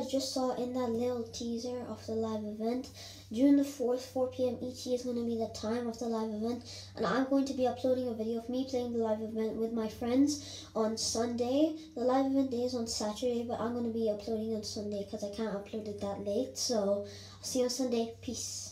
guys just saw in that little teaser of the live event, June the 4th, 4 p.m. ET is going to be the time of the live event. And I'm going to be uploading a video of me playing the live event with my friends on Sunday. The live event day is on Saturday, but I'm going to be uploading on Sunday because I can't upload it that late. So I'll see you on Sunday. Peace.